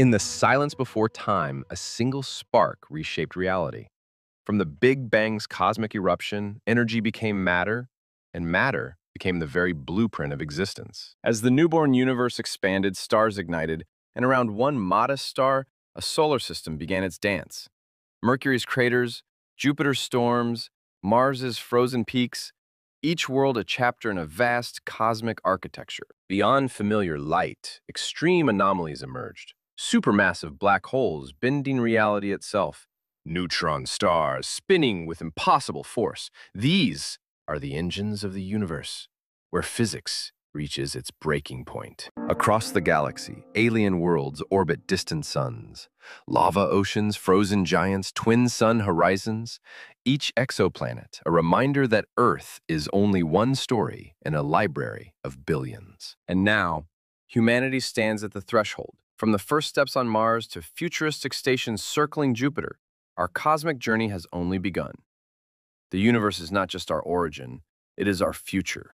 In the silence before time, a single spark reshaped reality. From the Big Bang's cosmic eruption, energy became matter, and matter became the very blueprint of existence. As the newborn universe expanded, stars ignited, and around one modest star, a solar system began its dance. Mercury's craters, Jupiter's storms, Mars's frozen peaks, each world a chapter in a vast cosmic architecture. Beyond familiar light, extreme anomalies emerged. Supermassive black holes bending reality itself. Neutron stars spinning with impossible force. These are the engines of the universe, where physics reaches its breaking point. Across the galaxy, alien worlds orbit distant suns. Lava oceans, frozen giants, twin sun horizons. Each exoplanet, a reminder that Earth is only one story in a library of billions. And now, humanity stands at the threshold. From the first steps on Mars to futuristic stations circling Jupiter, our cosmic journey has only begun. The universe is not just our origin, it is our future.